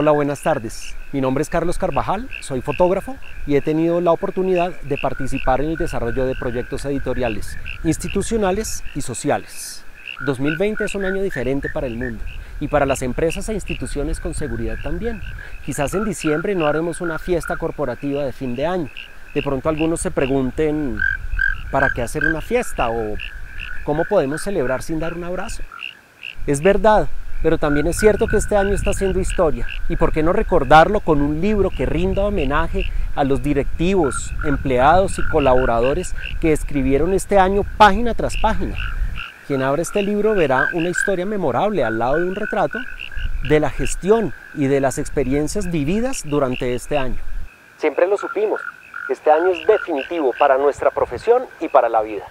Hola, buenas tardes. Mi nombre es Carlos Carvajal, soy fotógrafo y he tenido la oportunidad de participar en el desarrollo de proyectos editoriales, institucionales y sociales. 2020 es un año diferente para el mundo y para las empresas e instituciones con seguridad también. Quizás en diciembre no haremos una fiesta corporativa de fin de año. De pronto algunos se pregunten, ¿para qué hacer una fiesta? ¿O cómo podemos celebrar sin dar un abrazo? Es verdad, pero también es cierto que este año está haciendo historia. ¿Y por qué no recordarlo con un libro que rinda homenaje a los directivos, empleados y colaboradores que escribieron este año página tras página? Quien abre este libro verá una historia memorable al lado de un retrato de la gestión y de las experiencias vividas durante este año. Siempre lo supimos, este año es definitivo para nuestra profesión y para la vida.